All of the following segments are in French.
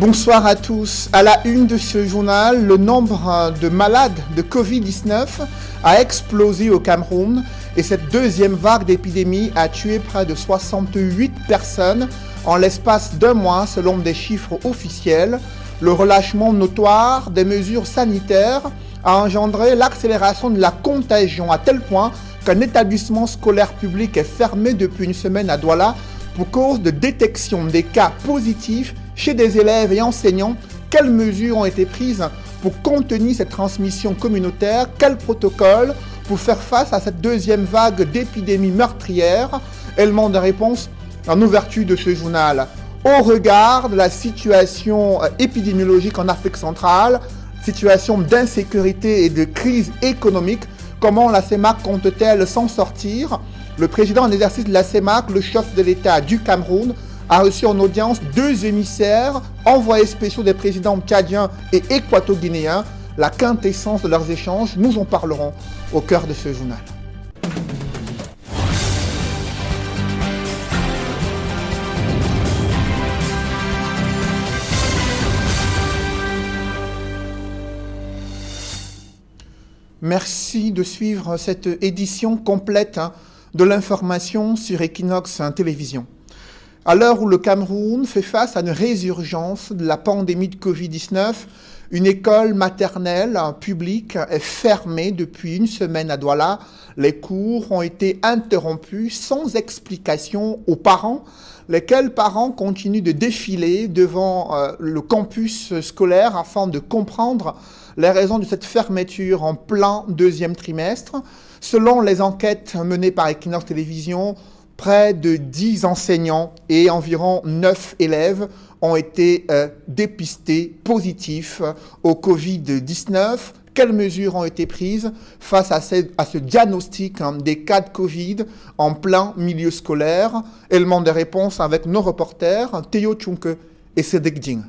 Bonsoir à tous. À la une de ce journal, le nombre de malades de Covid-19 a explosé au Cameroun et cette deuxième vague d'épidémie a tué près de 68 personnes en l'espace d'un mois selon des chiffres officiels. Le relâchement notoire des mesures sanitaires a engendré l'accélération de la contagion à tel point qu'un établissement scolaire public est fermé depuis une semaine à Douala pour cause de détection des cas positifs chez des élèves et enseignants, quelles mesures ont été prises pour contenir cette transmission communautaire? Quel protocole pour faire face à cette deuxième vague d'épidémie meurtrière Élément de réponse en ouverture de ce journal. Au regard de la situation euh, épidémiologique en Afrique centrale, situation d'insécurité et de crise économique, comment la CEMAC compte-t-elle s'en sortir? Le président en exercice de la CEMAC, le chef de l'État du Cameroun, a reçu en audience deux émissaires, envoyés spéciaux des présidents tchadiens et équato-guinéens. La quintessence de leurs échanges, nous en parlerons au cœur de ce journal. Merci de suivre cette édition complète hein, de l'information sur Equinox Télévision. À l'heure où le Cameroun fait face à une résurgence de la pandémie de Covid-19, une école maternelle publique est fermée depuis une semaine à Douala. Les cours ont été interrompus sans explication aux parents, lesquels parents continuent de défiler devant euh, le campus scolaire afin de comprendre les raisons de cette fermeture en plein deuxième trimestre. Selon les enquêtes menées par Equinox Télévision, près de 10 enseignants et environ 9 élèves ont été euh, dépistés positifs au Covid-19. Quelles mesures ont été prises face à ce, diagnostic hein, des cas de Covid en plein milieu scolaire? Élément de réponse avec nos reporters Théo Tchunke et Cédric Ding.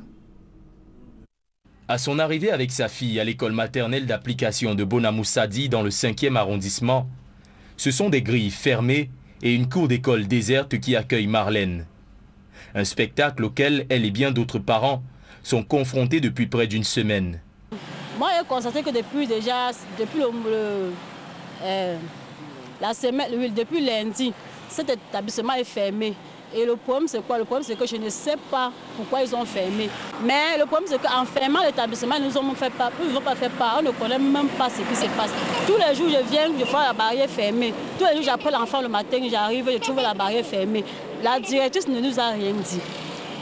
À son arrivée avec sa fille à l'école maternelle d'application de Bonamoussadi dans le 5e arrondissement, ce sont des grilles fermées et une cour d'école déserte qui accueille Marlène. Un spectacle auquel elle et bien d'autres parents sont confrontés depuis près d'une semaine. Moi, j'ai constaté que depuis déjà, depuis euh, la semaine, depuis lundi, cet établissement est fermé. Et le problème, c'est quoi? Le problème, c'est que je ne sais pas pourquoi ils ont fermé. Mais le problème, c'est qu'en fermant l'établissement, ils ne fait pas, ils pas fait part. On ne connaît même pas ce qui se passe. Tous les jours, je viens, je vois la barrière fermée. Tous les jours, j'appelle l'enfant le matin, j'arrive, je trouve la barrière fermée. La directrice ne nous a rien dit.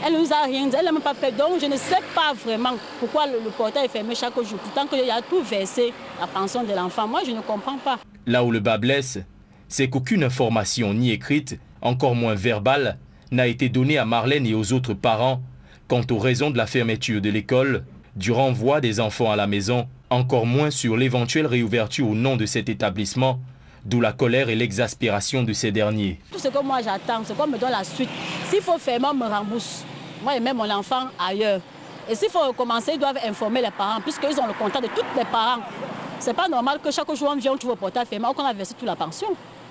Elle ne nous a rien dit, elle n'a même pas fait. Donc, je ne sais pas vraiment pourquoi le, portail est fermé chaque jour. Pourtant qu'il y a tout versé, la pension de l'enfant. Moi, je ne comprends pas. Là où le bas blesse, c'est qu'aucune information, ni écrite, encore moins verbale, n'a été donnée à Marlène et aux autres parents quant aux raisons de la fermeture de l'école, du renvoi des enfants à la maison, encore moins sur l'éventuelle réouverture au nom de cet établissement, d'où la colère et l'exaspération de ces derniers. Tout ce que moi j'attends, c'est qu'on me donne la suite. S'il faut fermer, on me rembourse. Moi, je mets mon enfant ailleurs. Et s'il faut recommencer, ils doivent informer les parents, puisqu'ils ont le contact de tous les parents. C'est pas normal que chaque jour on vient, on trouve le portail fermé, qu'on a versé toute la pension.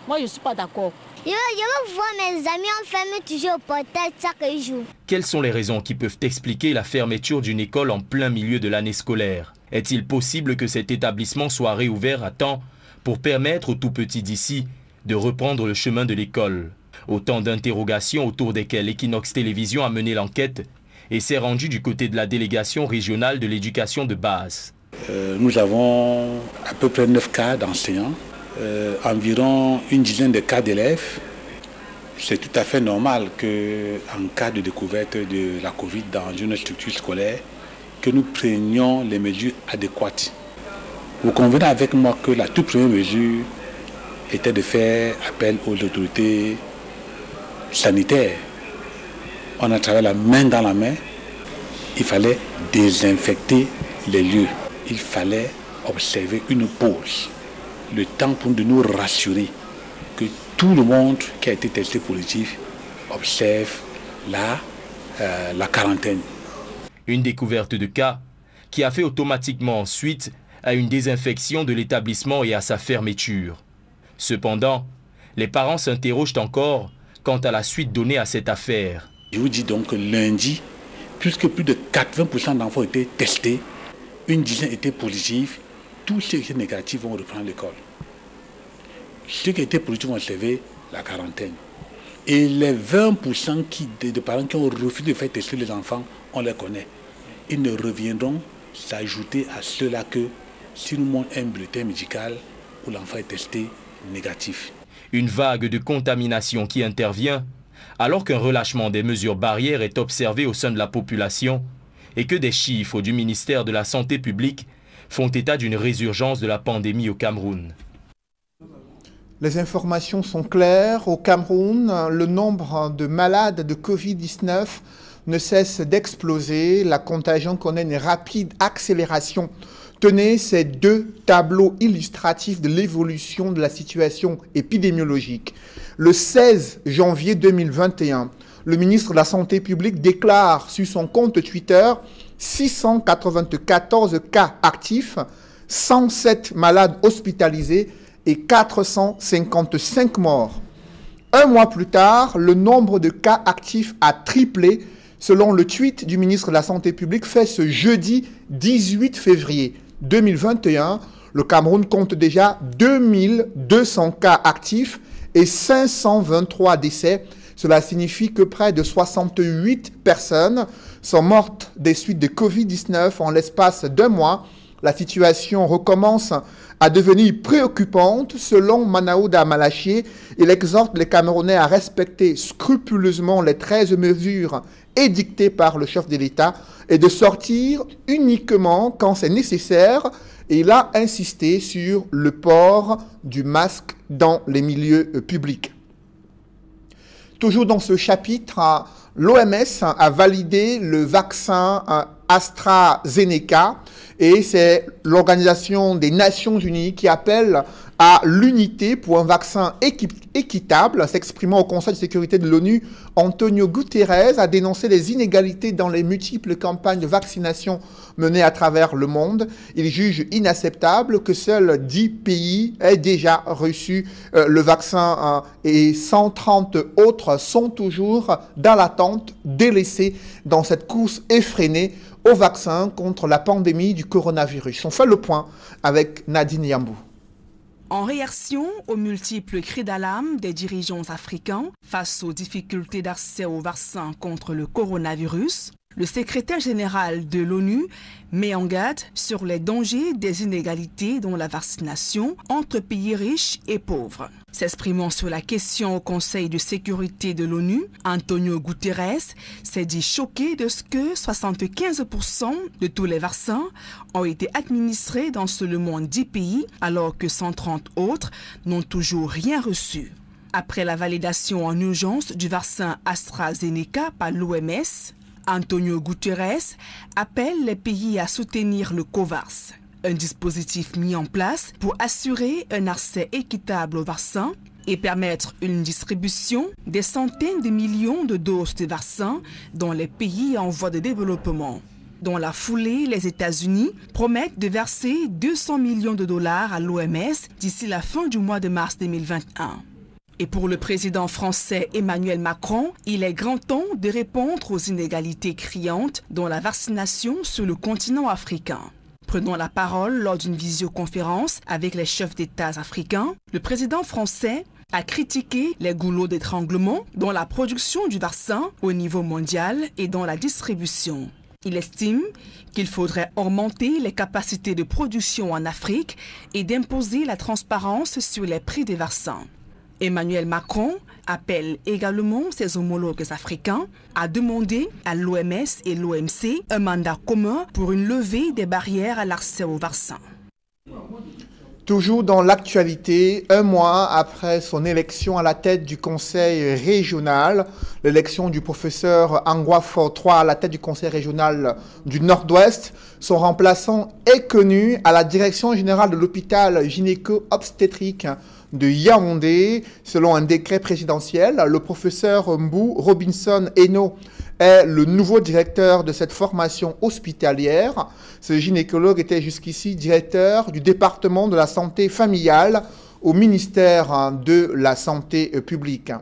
Moi, je ne suis pas d'accord. Je, veux voir mes amis toujours au portail chaque jour. Quelles sont les raisons qui peuvent expliquer la fermeture d'une école en plein milieu de l'année scolaire? Est-il possible que cet établissement soit réouvert à temps pour permettre aux tout petits d'ici de reprendre le chemin de l'école? Autant d'interrogations autour desquelles Equinox Télévision a mené l'enquête et s'est rendu du côté de la délégation régionale de l'éducation de base. Euh, nous avons à peu près 9 cas d'enseignants euh, environ une dizaine de cas d'élèves, c'est tout à fait normal qu'en cas de découverte de la Covid dans une structure scolaire, que nous prenions les mesures adéquates. Vous convenez avec moi que la toute première mesure était de faire appel aux autorités sanitaires. On a travaillé la main dans la main. Il fallait désinfecter les lieux. Il fallait observer une pause le temps pour de nous rassurer que tout le monde qui a été testé positif observe la, euh, la quarantaine. Une découverte de cas qui a fait automatiquement suite à une désinfection de l'établissement et à sa fermeture. Cependant, les parents s'interrogent encore quant à la suite donnée à cette affaire. Je vous dis donc que lundi, puisque plus de 80% d'enfants étaient testés, une dizaine étaient positifs, tous ceux qui étaient négatifs vont reprendre l'école. Ceux qui étaient positifs vont lever la quarantaine. Et les 20% qui, de, parents qui ont refusé de faire tester les enfants, on les connaît. Ils ne reviendront s'ajouter à ceux-là que si nous montrons un bulletin médical où l'enfant est testé négatif. Une vague de contamination qui intervient alors qu'un relâchement des mesures barrières est observé au sein de la population et que des chiffres du ministère de la Santé publique font état d'une résurgence de la pandémie au Cameroun. Les informations sont claires. Au Cameroun, le nombre de malades de Covid-19 ne cesse d'exploser. La contagion connaît une rapide accélération. Tenez ces deux tableaux illustratifs de l'évolution de la situation épidémiologique. Le 16 janvier 2021, le ministre de la Santé publique déclare sur son compte Twitter 694 cas actifs, 107 malades hospitalisés et 455 morts. Un mois plus tard, le nombre de cas actifs a triplé selon le tweet du ministre de la Santé publique fait ce jeudi 18 février 2021. Le Cameroun compte déjà 2200 cas actifs et 523 décès. Cela signifie que près de 68 personnes sont mortes des suites de Covid-19 en l'espace d'un mois. La situation recommence à devenir préoccupante selon Manaouda Malaché. Il exhorte les Camerounais à respecter scrupuleusement les 13 mesures édictées par le chef de l'État et de sortir uniquement quand c'est nécessaire. Il a insisté sur le port du masque dans les milieux publics. Toujours dans ce chapitre, l'OMS a validé le vaccin AstraZeneca et c'est l'Organisation des Nations Unies qui appelle à l'unité pour un vaccin équitable. S'exprimant au Conseil de sécurité de l'ONU, Antonio Guterres a dénoncé les inégalités dans les multiples campagnes de vaccination menées à travers le monde. Il juge inacceptable que seuls 10 pays aient déjà reçu euh, le vaccin euh, et 130 autres sont toujours dans l'attente, délaissés dans cette course effrénée au vaccin contre la pandémie du coronavirus. On fait le point avec Nadine Yambou. En réaction aux multiples cris d'alarme des dirigeants africains face aux difficultés d'accès au vaccin contre le coronavirus, le secrétaire général de l'ONU met en garde sur les dangers des inégalités dans la vaccination entre pays riches et pauvres. S'exprimant sur la question au Conseil de sécurité de l'ONU, Antonio Guterres s'est dit choqué de ce que 75% de tous les vaccins ont été administrés dans seulement 10 pays alors que 130 autres n'ont toujours rien reçu. Après la validation en urgence du vaccin AstraZeneca par l'OMS, Antonio Guterres appelle les pays à soutenir le COVAX, un dispositif mis en place pour assurer un accès équitable aux vaccins et permettre une distribution des centaines de millions de doses de vaccins dans les pays en voie de développement. Dans la foulée, les États-Unis promettent de verser 200 millions de dollars à l'OMS d'ici la fin du mois de mars 2021. Et pour le président français Emmanuel Macron, il est grand temps de répondre aux inégalités criantes dans la vaccination sur le continent africain. Prenant la parole lors d'une visioconférence avec les chefs d'État africains, le président français a critiqué les goulots d'étranglement dans la production du vaccin au niveau mondial et dans la distribution. Il estime qu'il faudrait augmenter les capacités de production en Afrique et d'imposer la transparence sur les prix des vaccins. Emmanuel Macron appelle également ses homologues africains à demander à l'OMS et l'OMC un mandat commun pour une levée des barrières à l'accès aux vaccins. Toujours dans l'actualité, un mois après son élection à la tête du conseil régional, l'élection du professeur Angwa III à la tête du conseil régional du Nord-Ouest, son remplaçant est connu à la direction générale de l'hôpital gynéco-obstétrique de Yaoundé. Selon un décret présidentiel, le professeur Mbou Robinson Eno est le nouveau directeur de cette formation hospitalière. Ce gynécologue était jusqu'ici directeur du département de la santé familiale au ministère de la Santé publique.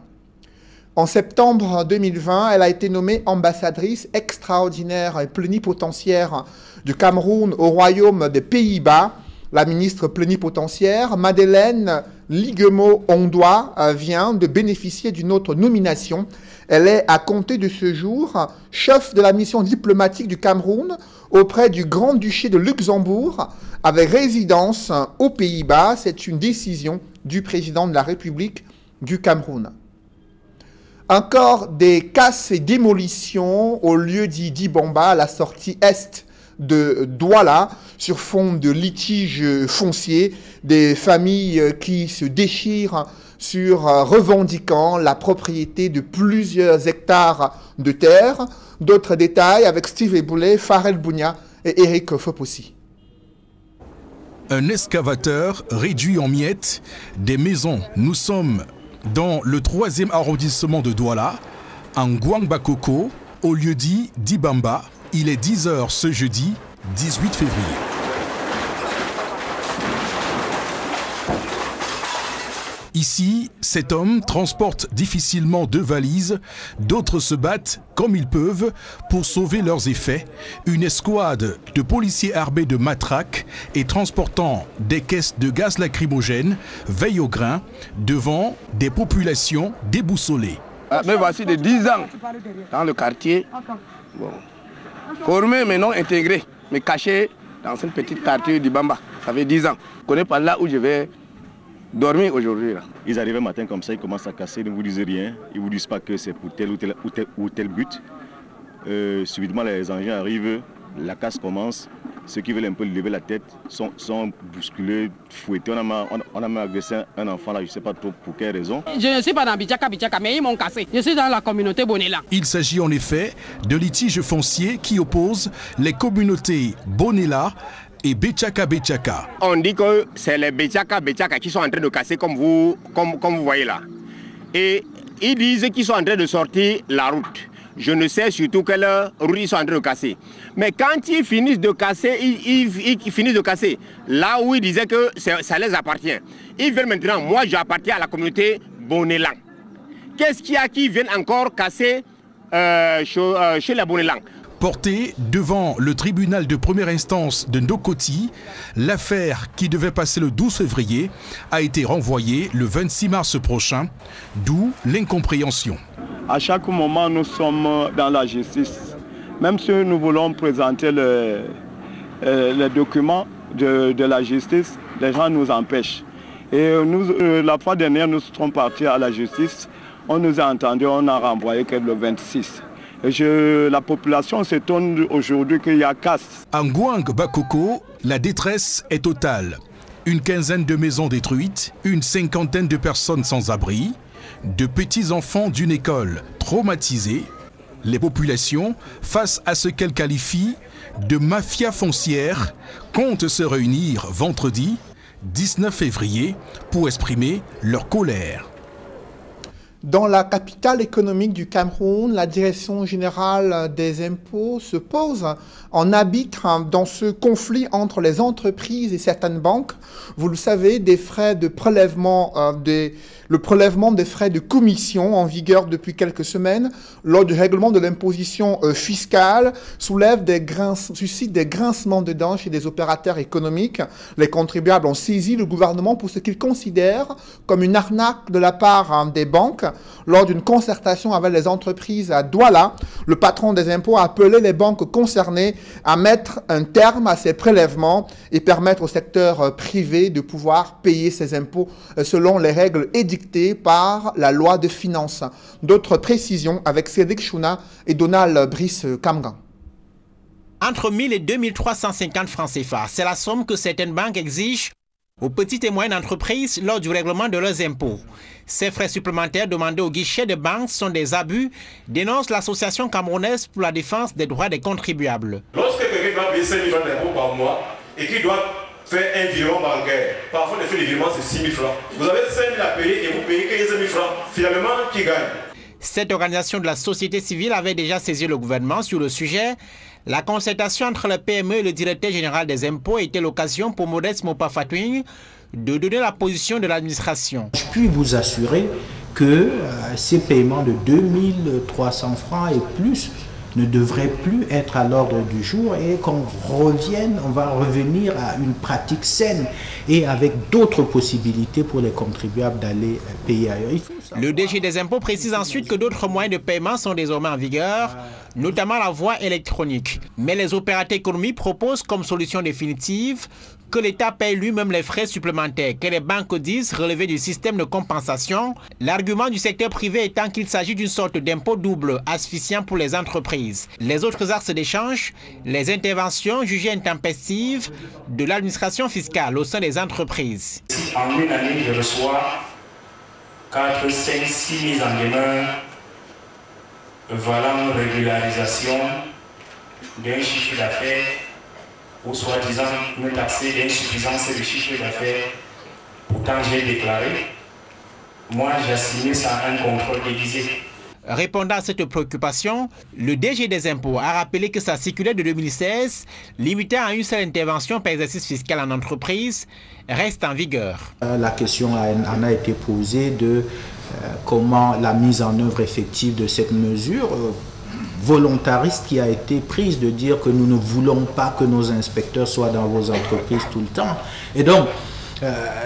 En septembre 2020, elle a été nommée ambassadrice extraordinaire et plénipotentiaire du Cameroun au Royaume des Pays-Bas. La ministre plénipotentiaire, Madeleine Liguemot-Ondois, vient de bénéficier d'une autre nomination. Elle est, à compter de ce jour, chef de la mission diplomatique du Cameroun auprès du Grand-Duché de Luxembourg, avec résidence aux Pays-Bas. C'est une décision du président de la République du Cameroun. Encore des casses et démolitions au lieu dit d'Ibamba, à la sortie est de Douala, sur fond de litiges fonciers, des familles qui se déchirent sur revendiquant la propriété de plusieurs hectares de terre. D'autres détails avec Steve Eboulet, Farel Bounia et Eric Fopossi. Un excavateur réduit en miettes des maisons. Nous sommes dans le troisième arrondissement de Douala, en Guangbakoko, au lieu dit d'Ibamba. Il est 10h ce jeudi 18 février. Ici, cet homme transporte difficilement deux valises, d'autres se battent comme ils peuvent pour sauver leurs effets. Une escouade de policiers armés de matraques et transportant des caisses de gaz lacrymogène veille au grain devant des populations déboussolées. Ah, mais voici de 10 ans dans le quartier, bon, formé mais non intégré, mais caché dans cette petite quartier du Bamba. Ça fait 10 ans. Je ne connais pas là où je vais dormir aujourd'hui. Ils arrivent un matin comme ça, ils commencent à casser, ils ne vous disent rien, ils ne vous disent pas que c'est pour tel ou tel, ou tel, ou tel but. Euh, subitement, les engins arrivent, la casse commence. Ceux qui veulent un peu lever la tête sont, sont bousculés, fouettés. On a, même, on, a même agressé un enfant là, je ne sais pas trop pour quelle raison. Je ne suis pas dans Bichaka Bichaka, mais ils m'ont cassé. Je suis dans la communauté Bonella. Il s'agit en effet de litiges fonciers qui opposent les communautés Bonella et Bechaka Bechaka. On dit que c'est les Bechaka Bechaka qui sont en train de casser comme vous, comme, comme vous voyez là. Et ils disent qu'ils sont en train de sortir la route. Je ne sais surtout quelle route ils sont en train de casser. Mais quand ils finissent de casser, ils, finissent de casser là où ils disaient que ça les appartient. Ils veulent maintenant, moi j'appartiens à la communauté Bonélan. Qu'est-ce qu'il y a qui viennent encore casser euh, chez, euh, chez les Bonélan Porté devant le tribunal de première instance de Ndokoti, l'affaire qui devait passer le 12 février a été renvoyée le 26 mars prochain, d'où l'incompréhension. À chaque moment, nous sommes dans la justice. Même si nous voulons présenter euh, les documents de, de, la justice, les gens nous empêchent. Et nous, euh, la fois dernière, nous sommes partis à la justice. On nous a entendus, on a renvoyé que le 26. La population s'étonne aujourd'hui qu'il y a casse. En Gouang Bakoko, la détresse est totale. Une quinzaine de maisons détruites, une cinquantaine de personnes sans abri, de petits-enfants d'une école traumatisés, les populations, face à ce qu'elles qualifient de mafia foncière, comptent se réunir vendredi 19 février pour exprimer leur colère. Dans la capitale économique du Cameroun, la Direction générale des impôts se pose en arbitre dans ce conflit entre les entreprises et certaines banques. Vous le savez, des frais de prélèvement, euh, des, le prélèvement des frais de commission en vigueur depuis quelques semaines lors du règlement de l'imposition euh, fiscale soulève des suscite des grincements de dents chez des opérateurs économiques. Les contribuables ont saisi le gouvernement pour ce qu'ils considèrent comme une arnaque de la part hein, des banques. Lors d'une concertation avec les entreprises à Douala, le patron des impôts a appelé les banques concernées à mettre un terme à ces prélèvements et permettre au secteur euh, privé de pouvoir payer ses impôts euh, selon les règles édictées par la loi de finances. D'autres précisions avec Cédric Chouna et Donald Brice Kamgan. Entre 1000 et 2350 francs CFA, c'est la somme que certaines banques exigent aux petites et moyennes entreprises lors du règlement de leurs impôts. Ces frais supplémentaires demandés au guichet de banque sont des abus, dénonce l'Association camerounaise pour la défense des droits des contribuables. Lorsque quelqu'un doit payer 5 000 francs d'impôts par mois et qu'il doit faire un virement bancaire, parfois le fait de virement c'est 6 000 francs. Vous avez 5 000 à payer et vous payez 15 000 francs. Finalement, qui gagne? Cette organisation de la société civile avait déjà saisi le gouvernement sur le sujet. La concertation entre le PME et le directeur général des impôts était l'occasion pour Modeste Mopafatouing de donner la position de l'administration. Je puis vous assurer que euh, ces paiements de 2300 francs et plus ne devraient plus être à l'ordre du jour et qu'on revienne, on va revenir à une pratique saine et avec d'autres possibilités pour les contribuables d'aller payer ailleurs. Le DG des impôts précise ensuite que d'autres moyens de paiement sont désormais en vigueur, notamment la voie électronique. Mais les opérateurs économiques proposent comme solution définitive que l'État paye lui-même les frais supplémentaires que les banques disent relever du système de compensation, l'argument du secteur privé étant qu'il s'agit d'une sorte d'impôt double asphyxiant pour les entreprises. Les autres axes d'échange, les interventions jugées intempestives de l'administration fiscale au sein des entreprises. En une année, je reçois 4, 5, 6 mises en demeure voilà une régularisation d'un chiffre d'affaires ou soi-disant me taxer d'insuffisance de chiffre d'affaires. Pourtant, j'ai déclaré. Moi, j'assignais ça à un contrôle déguisé. Répondant à cette préoccupation, le DG des impôts a rappelé que sa circulaire de 2016, limitée à une seule intervention par exercice fiscal en entreprise, reste en vigueur. Euh, la question en a été posée de euh, comment la mise en œuvre effective de cette mesure euh, volontariste qui a été prise de dire que nous ne voulons pas que nos inspecteurs soient dans vos entreprises tout le temps. Et donc,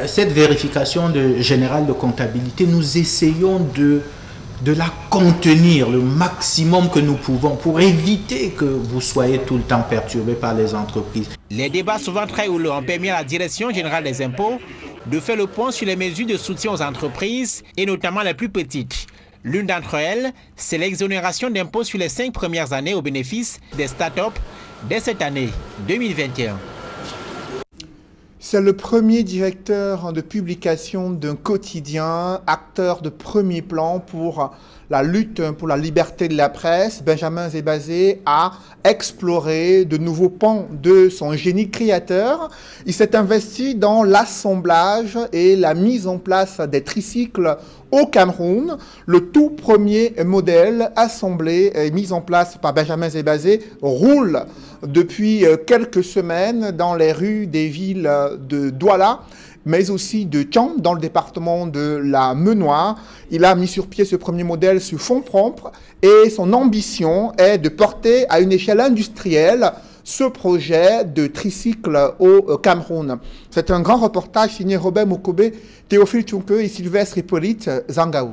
cette vérification générale de comptabilité, nous essayons de de la contenir le maximum que nous pouvons pour éviter que vous soyez tout le temps perturbé par les entreprises. Les débats souvent très houleux ont permis à la Direction générale des impôts de faire le point sur les mesures de soutien aux entreprises et notamment les plus petites. L'une d'entre elles, c'est l'exonération d'impôts sur les cinq premières années au bénéfice des start-up dès cette année 2021. C'est le premier directeur de publication d'un quotidien, acteur de premier plan pour la lutte pour la liberté de la presse. Benjamin Zébazé a exploré de nouveaux pans de son génie créateur. Il s'est investi dans l'assemblage et la mise en place des tricycles au Cameroun. Le tout premier modèle assemblé et mis en place par Benjamin Zébazé roule depuis euh, quelques semaines dans les rues des villes de Douala, mais aussi de Tcham, dans le département de la Menoire. Il a mis sur pied ce premier modèle sur fonds propres et son ambition est de porter à une échelle industrielle ce projet de tricycle au euh, Cameroun. C'est un grand reportage signé Robert Mokobe, Théophile Tchunke et Sylvestre Hippolyte Zangaou.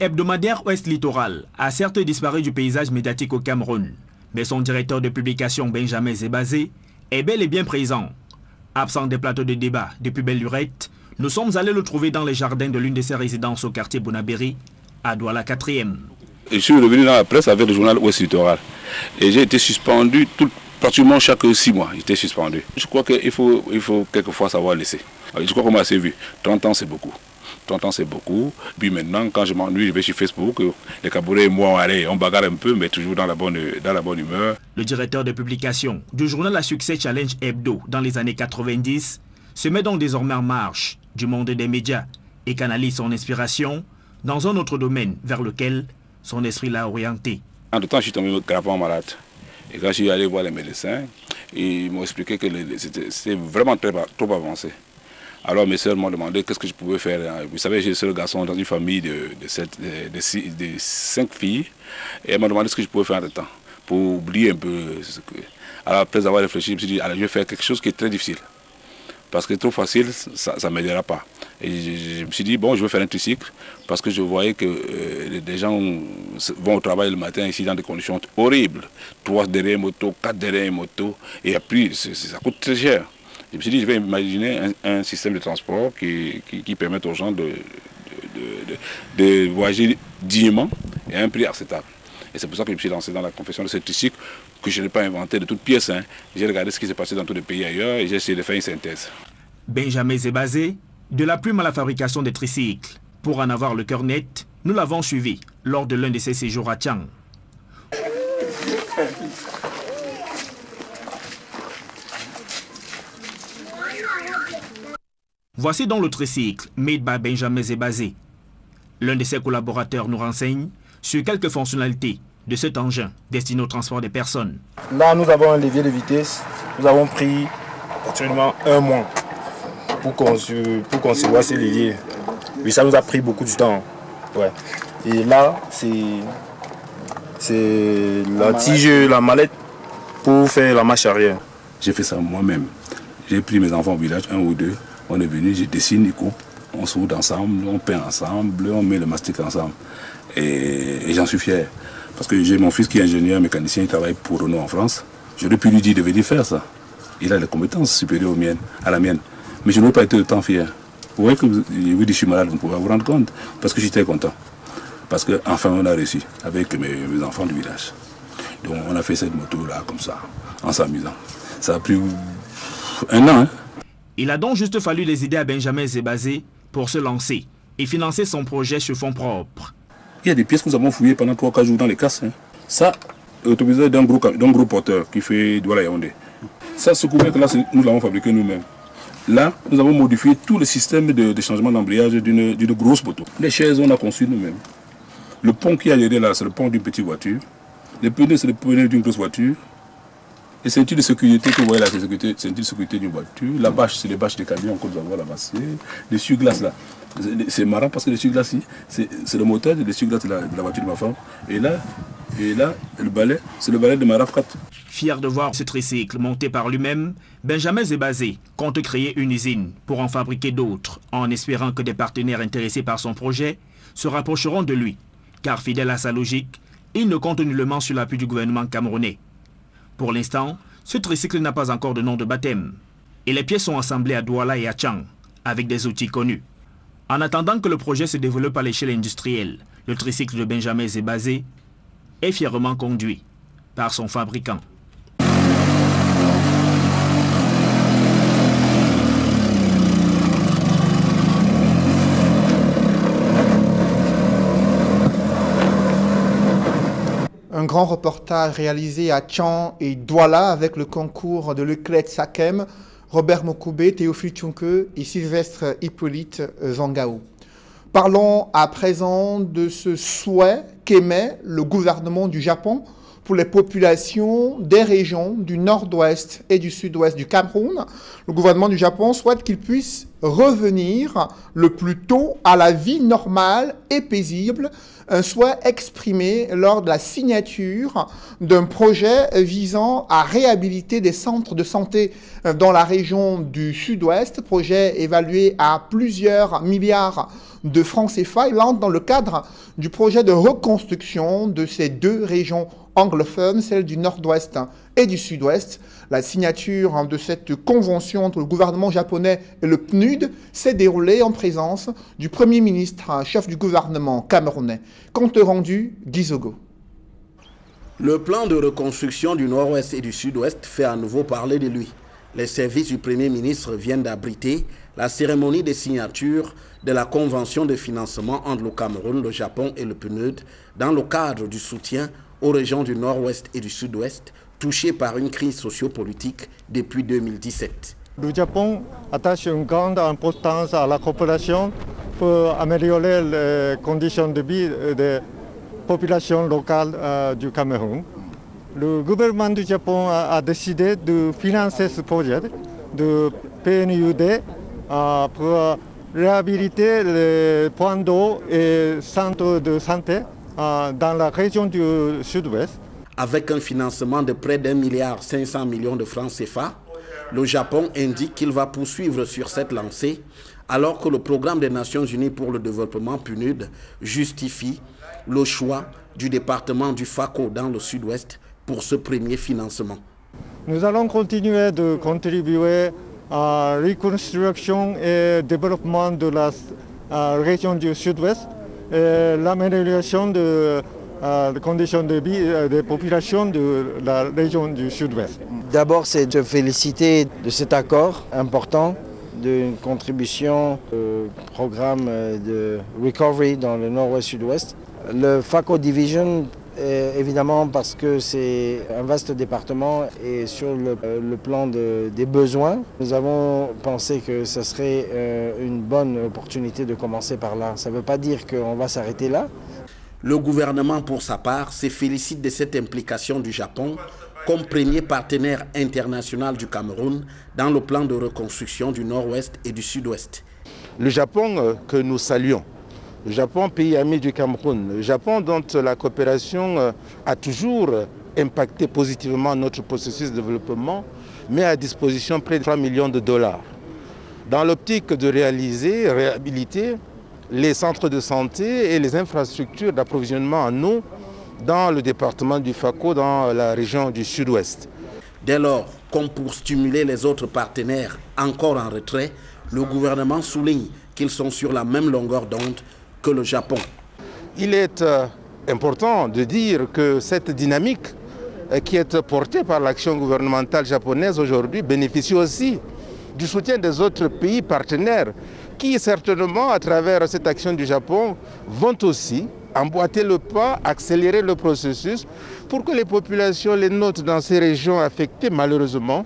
Hebdomadaire Ouest Littoral a certes disparu du paysage médiatique au Cameroun mais son directeur de publication Benjamin Zébazé est bel et bien présent. Absent des plateaux de débat depuis belle lurette, nous sommes allés le trouver dans les jardins de l'une de ses résidences au quartier Bonabéry, à Douala 4e. Je suis revenu dans la presse avec le journal Ouest Littoral et j'ai été suspendu tout, pratiquement chaque six mois. J'étais suspendu. Je crois qu'il faut, il faut quelquefois savoir laisser. Je crois qu'on m'a assez vu. 30 ans, c'est beaucoup. 30 ans, c'est beaucoup. Puis maintenant, quand je m'ennuie, je vais sur Facebook. Les cabourets et moi, allez, on bagarre un peu, mais toujours dans la bonne, dans la bonne humeur. Le directeur de publication du journal à succès Challenge Hebdo dans les années 90 se met donc désormais en marche du monde des médias et canalise son inspiration dans un autre domaine vers lequel son esprit l'a orienté. En tout temps, je suis tombé gravement malade. Et quand je suis allé voir les médecins, ils m'ont expliqué que c'était vraiment trop avancé. Alors mes soeurs m'ont demandé qu'est-ce que je pouvais faire. Vous savez, j'ai seul garçon dans une famille de, cinq filles. Et elle m'a demandé ce que je pouvais faire en temps pour oublier un peu. Alors après avoir réfléchi, je me suis dit, allez, je vais faire quelque chose qui est très difficile. Parce que trop facile, ça ne m'aidera pas. Et je, me suis dit, bon, je vais faire un tricycle parce que je voyais que euh, des gens vont au travail le matin ici dans des conditions horribles. Trois derrière moto, quatre derrière moto. Et puis, ça coûte très cher. Je me suis dit, je vais imaginer un, système de transport qui, permette aux gens de, de, voyager dignement et à un prix acceptable. Et c'est pour ça que je me suis lancé dans la confession de ce tricycle que je n'ai pas inventé de toutes pièces. Hein. J'ai regardé ce qui s'est passé dans tous les pays ailleurs et j'ai essayé de faire une synthèse. Benjamin basé de la plume à la fabrication des tricycles. Pour en avoir le cœur net, nous l'avons suivi lors de l'un de ses séjours à Tchang. Voici donc le tricycle made by Benjamin Zébazé. L'un de ses collaborateurs nous renseigne sur quelques fonctionnalités de cet engin destiné au transport des personnes. Là, nous avons un levier de vitesse. Nous avons pris actuellement un mois pour, concevoir ces leviers. Et ça nous a pris beaucoup de temps. Ouais. Et là, c'est c'est la tige, la mallette pour faire la marche arrière. J'ai fait ça moi-même. J'ai pris mes enfants au village, un ou deux. On est venu, je dessine, ils coupent, on soude ensemble, on peint ensemble, on met le mastic ensemble. Et, j'en suis fier. Parce que j'ai mon fils qui est ingénieur mécanicien, il travaille pour Renault en France. J'aurais pu lui dire de venir faire ça. Il a les compétences supérieures aux miennes, à la mienne. Mais je n'aurais pas été autant fier. Vous voyez que vous, vous dites je suis malade, vous pouvez vous rendre compte. Parce que j'étais content. Parce qu'enfin on a réussi avec mes, enfants du village. Donc on a fait cette moto-là comme ça, en s'amusant. Ça a pris un an. Hein. Il a donc juste fallu les aider à Benjamin Zébazé pour se lancer et financer son projet sur fonds propres. Il y a des pièces que nous avons fouillées pendant 3-4 jours dans les casses. Hein. Ça, autorisé d'un gros, gros porteur qui fait Douala Yaoundé. Ça, ce couvercle-là, nous l'avons fabriqué nous-mêmes. Là, nous avons modifié tout le système de, changement d'embrayage d'une grosse moto. Les chaises, on a conçu nous-mêmes. Le pont qui a derrière là, c'est le pont d'une petite voiture. Les pneus, c'est le pneu d'une grosse voiture. Les ceintures de sécurité que vous voyez là, c'est la ceinture de sécurité d'une voiture. La bâche, c'est les bâches de camion que nous avons là-bas. Les suie-glaces là, c'est marrant parce que les suie-glaces, c'est le moteur des suie-glaces de, la voiture de ma femme. Et là, et là, le balai, c'est le balai de ma RAV4. Fier de voir ce tricycle monté par lui-même, Benjamin Zébazé compte créer une usine pour en fabriquer d'autres, en espérant que des partenaires intéressés par son projet se rapprocheront de lui car fidèle à sa logique, il ne compte nullement sur l'appui du gouvernement camerounais. Pour l'instant, ce tricycle n'a pas encore de nom de baptême, et les pièces sont assemblées à Douala et à Chang, avec des outils connus. En attendant que le projet se développe à l'échelle industrielle, le tricycle de Benjamin Zébazé est fièrement conduit par son fabricant. Un grand reportage réalisé à Tchan et Douala avec le concours de Leclerc Sakem, Robert Mokoubé, Théophile Tchunke et Sylvestre Hippolyte Zangaou. Parlons à présent de ce souhait qu'émet le gouvernement du Japon pour les populations des régions du nord-ouest et du sud-ouest du Cameroun. Le gouvernement du Japon souhaite qu'ils puissent revenir le plus tôt à la vie normale et paisible un souhait exprimé lors de la signature d'un projet visant à réhabiliter des centres de santé dans la région du sud-ouest, projet évalué à plusieurs milliards de francs CFA. Il entre dans le cadre du projet de reconstruction de ces deux régions anglophones, celle du nord-ouest et du sud-ouest. La signature de cette convention entre le gouvernement japonais et le PNUD s'est déroulée en présence du Premier ministre, chef du gouvernement camerounais. Compte rendu, Gizogo. Le plan de reconstruction du nord-ouest et du sud-ouest fait à nouveau parler de lui. Les services du Premier ministre viennent d'abriter la cérémonie de signature de la convention de financement entre le Cameroun, le Japon et le PNUD dans le cadre du soutien aux régions du nord-ouest et du sud-ouest touchées par une crise sociopolitique depuis 2017. Le Japon attache une grande importance à la coopération pour améliorer les conditions de vie des populations locales euh, du Cameroun. Le gouvernement du Japon a, décidé de financer ce projet de PNUD euh, pour réhabiliter les points d'eau et centres de santé euh, dans la région du sud-ouest. Avec un financement de près d'un milliard 500 millions de francs CFA, le Japon indique qu'il va poursuivre sur cette lancée alors que le programme des Nations Unies pour le développement PNUD justifie le choix du département du FACO dans le sud-ouest pour ce premier financement. Nous allons continuer de contribuer à la reconstruction et développement de la euh, région du sud-ouest l'amélioration de euh, des conditions de vie euh, des populations de la région du sud-ouest. D'abord, c'est de féliciter de cet accord important d'une contribution au programme de recovery dans le nord-ouest sud-ouest. Le FACO Division évidemment parce que c'est un vaste département et sur le, euh, plan des besoins, nous avons pensé que ce serait euh, une bonne opportunité de commencer par là. Ça ne veut pas dire qu'on va s'arrêter là. Le gouvernement, pour sa part, se félicite de cette implication du Japon comme premier partenaire international du Cameroun dans le plan de reconstruction du nord-ouest et du sud-ouest. Le Japon, euh, que nous saluons, Le Japon, pays ami du Cameroun. Le Japon dont la coopération euh, a toujours impacté positivement notre processus de développement, met à disposition près de 3 millions de dollars. Dans l'optique de réaliser, réhabiliter les centres de santé et les infrastructures d'approvisionnement en eau dans le département du FACO, dans la région du sud-ouest. Dès lors, comme pour stimuler les autres partenaires encore en retrait, le gouvernement souligne qu'ils sont sur la même longueur d'onde que le Japon. Il est euh, important de dire que cette dynamique euh, qui est portée par l'action gouvernementale japonaise aujourd'hui bénéficie aussi du soutien des autres pays partenaires qui certainement, à travers cette action du Japon, vont aussi emboîter le pas, accélérer le processus pour que les populations, les nôtres dans ces régions affectées malheureusement,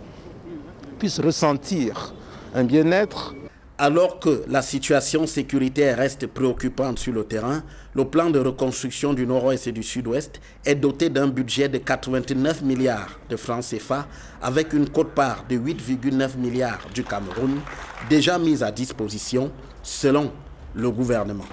puissent ressentir un bien-être. Alors que la situation sécuritaire reste préoccupante sur le terrain, le plan de reconstruction du nord-ouest et du sud-ouest est doté d'un budget de 89 milliards de francs CFA avec une cote-part de 8,9 milliards du Cameroun déjà mise à disposition selon le gouvernement.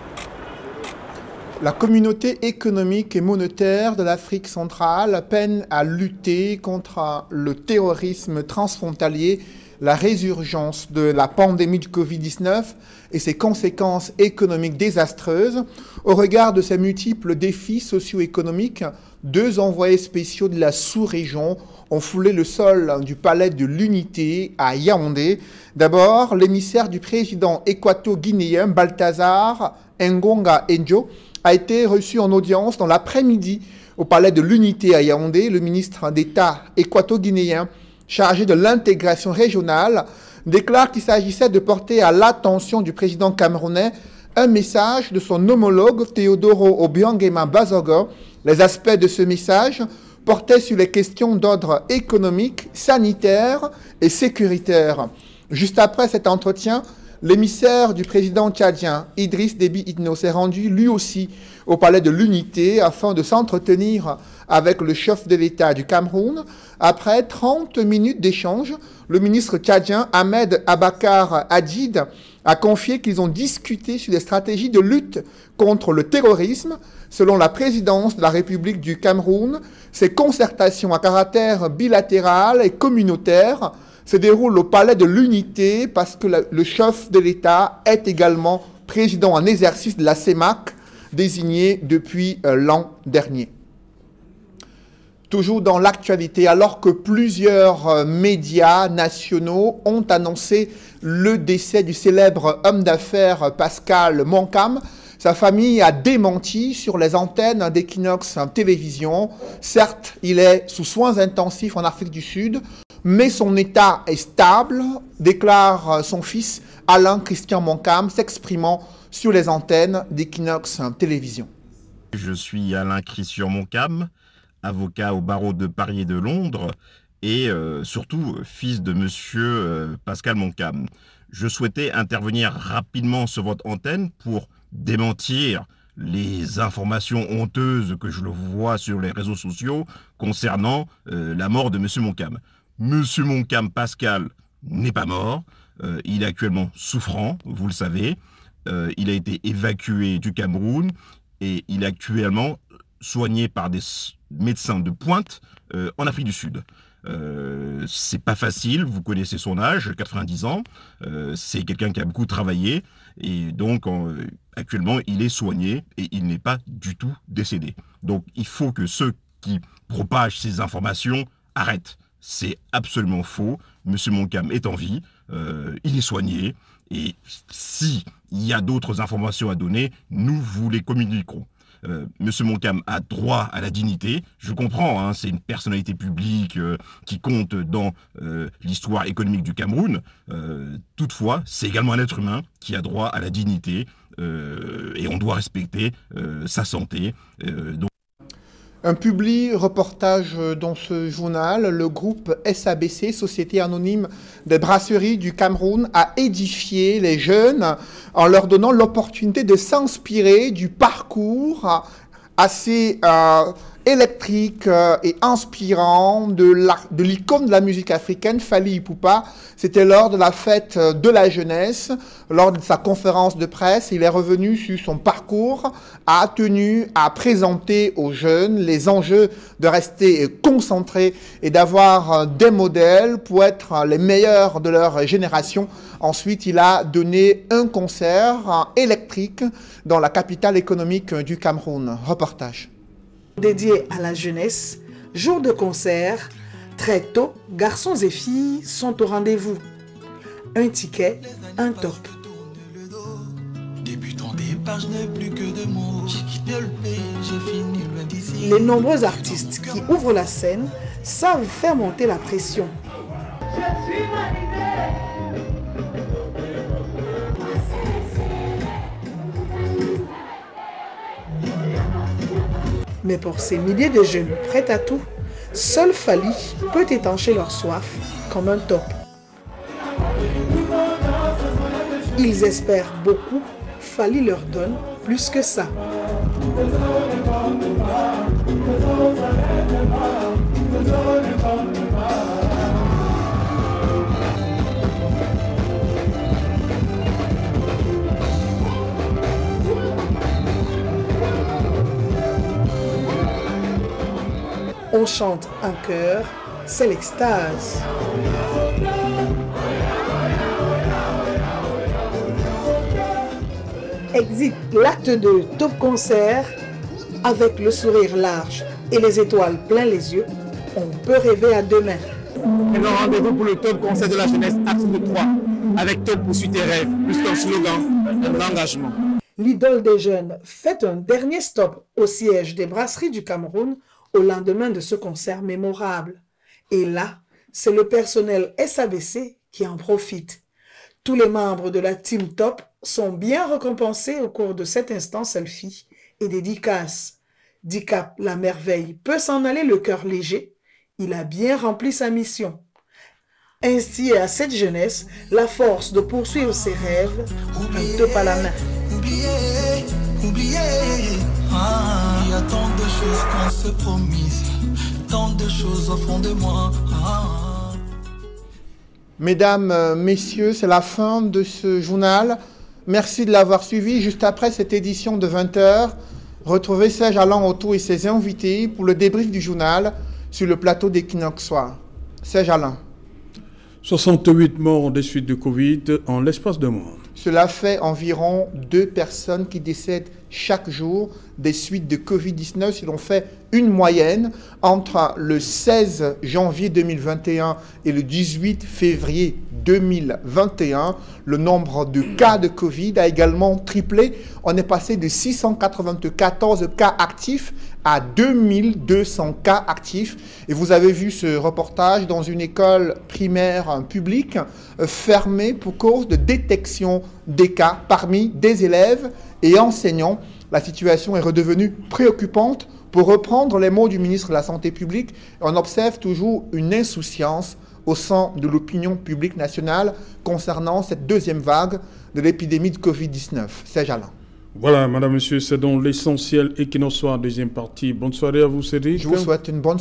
La communauté économique et monétaire de l'Afrique centrale peine à lutter contre le terrorisme transfrontalier, la résurgence de la pandémie du Covid-19 et ses conséquences économiques désastreuses. Au regard de ces multiples défis socio-économiques, deux envoyés spéciaux de la sous-région ont foulé le sol du palais de l'unité à Yaoundé. D'abord, l'émissaire du président équato-guinéen Balthazar Ngonga Enjo a été reçu en audience dans l'après-midi au palais de l'Unité à Yaoundé. Le ministre d'État équato-guinéen chargé de l'intégration régionale déclare qu'il s'agissait de porter à l'attention du président camerounais un message de son homologue Théodoro Obiangema Bazogo. Les aspects de ce message portaient sur les questions d'ordre économique, sanitaire et sécuritaire. Juste après cet entretien, L'émissaire du président tchadien, Idriss Déby Itno, s'est rendu lui aussi au palais de l'Unité afin de s'entretenir avec le chef de l'État du Cameroun. Après 30 minutes d'échange, le ministre tchadien Ahmed Abakar Hadid a confié qu'ils ont discuté sur les stratégies de lutte contre le terrorisme. Selon la présidence de la République du Cameroun, ces concertations à caractère bilatéral et communautaire se déroule au palais de l'unité parce que le chef de l'État est également président en exercice de la CEMAC, désigné depuis euh, l'an dernier. Toujours dans l'actualité, alors que plusieurs euh, médias nationaux ont annoncé le décès du célèbre homme d'affaires Pascal Moncam, sa famille a démenti sur les antennes d'Equinox Télévision. Certes, il est sous soins intensifs en Afrique du Sud, mais son état est stable, déclare son fils Alain Christian Moncam, s'exprimant sur les antennes d'Equinox Télévision. Je suis Alain Christian Moncam, avocat au barreau de Paris et de Londres, et euh, surtout fils de monsieur euh, Pascal Moncam. Je souhaitais intervenir rapidement sur votre antenne pour démentir les informations honteuses que je vois sur les réseaux sociaux concernant euh, la mort de monsieur Moncam. Monsieur Moncam Pascal n'est pas mort. Euh, il est actuellement souffrant, vous le savez. Euh, il a été évacué du Cameroun et il est actuellement soigné par des médecins de pointe euh, en Afrique du Sud. c'est pas facile, vous connaissez son âge, 90 ans. c'est quelqu'un qui a beaucoup travaillé et donc actuellement il est soigné et il n'est pas du tout décédé. Donc il faut que ceux qui propagent ces informations arrêtent. C'est absolument faux. Monsieur Moncam est en vie, euh, il est soigné, et si il y a d'autres informations à donner, nous vous les communiquerons. Euh, Monsieur Moncam a droit à la dignité. Je comprends, hein, c'est une personnalité publique euh, qui compte dans l'histoire économique du Cameroun. toutefois, c'est également un être humain qui a droit à la dignité et on doit respecter sa santé. Un public reportage dans ce journal, le groupe SABC, Société anonyme des brasseries du Cameroun, a édifié les jeunes en leur donnant l'opportunité de s'inspirer du parcours assez euh, électrique euh, et inspirant de l'icône de, la musique africaine, Fali Ipupa. C'était lors de la fête euh, de la jeunesse, lors de sa conférence de presse. Il est revenu sur son parcours, a tenu à présenter aux jeunes les enjeux de rester concentrés et d'avoir euh, des modèles pour être les meilleurs de leur génération. Ensuite, il a donné un concert électrique dans la capitale économique du Cameroun. Reportage dédié à la jeunesse, jour de concert, très tôt, garçons et filles sont au rendez-vous. Un ticket, un top. Les nombreux artistes qui ouvrent la scène savent faire monter la pression. Mais pour ces milliers de jeunes prêts à tout, seul Fali peut étancher leur soif comme un top. Ils espèrent beaucoup, Fali leur donne plus que ça. On chante un chœur, c'est l'extase. Exit l'acte de top concert avec le sourire large et les étoiles plein les yeux. On peut rêver à demain. Maintenant, rendez-vous pour le top concert de la jeunesse, acte 3, avec Top poursuit tes rêves, plus qu'un slogan, un engagement. L'idole des jeunes fait un dernier stop au siège des brasseries du Cameroun au lendemain de ce concert mémorable. Et là, c'est le personnel SABC qui en profite. Tous les membres de la Team Top sont bien récompensés au cours de cet instant selfie et dédicace. Dicap, la merveille, peut s'en aller le cœur léger. Il a bien rempli sa mission. Ainsi à cette jeunesse la force de poursuivre ses rêves, un top à la main. Ah, a tant de choses qu'on se promise, tant de choses au fond de moi. Ah. Mesdames, euh, Messieurs, c'est la fin de ce journal. Merci de l'avoir suivi. Juste après cette édition de 20h, retrouvez Serge Alain Auto et ses invités pour le débrief du journal sur le plateau d'Equinox Soir. Serge Alain. 68 morts des suites de Covid en l'espace de mois. Cela fait environ deux personnes qui décèdent chaque jour des suites de Covid-19 si l'on fait une moyenne entre le 16 janvier 2021 et le 18 février 2021. Le nombre de cas de Covid a également triplé. On est passé de 694 cas actifs à 2200 cas actifs. Et vous avez vu ce reportage dans une école primaire publique euh, fermée pour cause de détection des cas parmi des élèves et enseignants. La situation est redevenue préoccupante. Pour reprendre les mots du ministre de la Santé publique, on observe toujours une insouciance au sein de l'opinion publique nationale concernant cette deuxième vague de l'épidémie de Covid-19. C'est Alain. Voilà, madame, monsieur, c'est donc l'essentiel et qui nous soit deuxième partie. Bonne soirée à vous, Cédric. Je vous souhaite une bonne